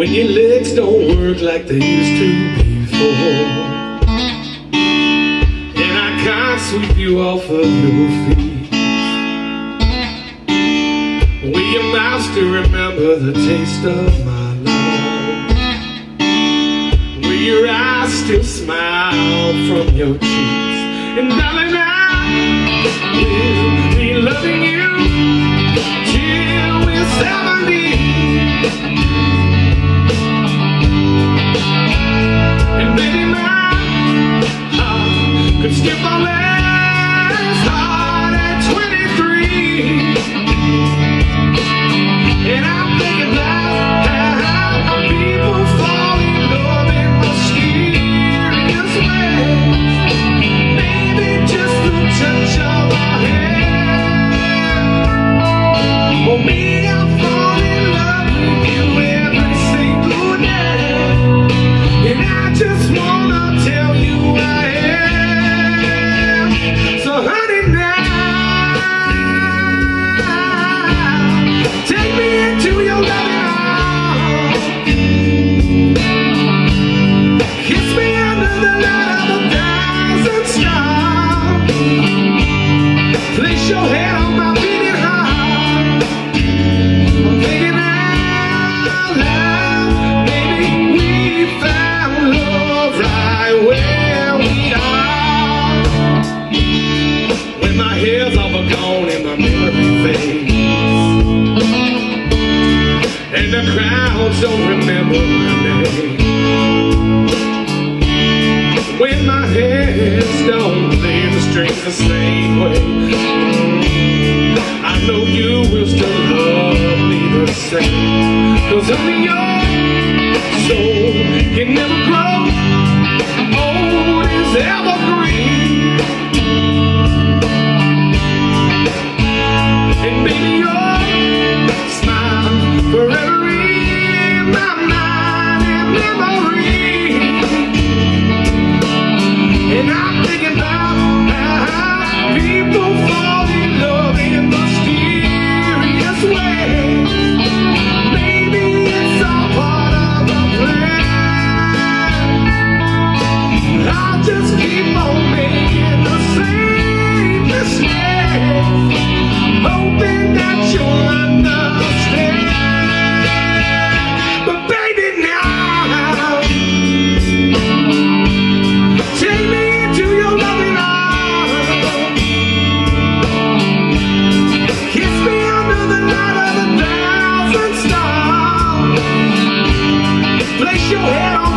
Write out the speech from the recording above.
When your legs don't work like they used to before And I can't sweep you off of your feet Will your mouth still remember the taste of my love? Will your eyes still smile from your cheeks? And darling, I will be loving you the don't remember my name. When my hands don't play the strings the same way, I know you will still love me the same. Cause only your soul can never grow old as evergreen. And baby, your place your head on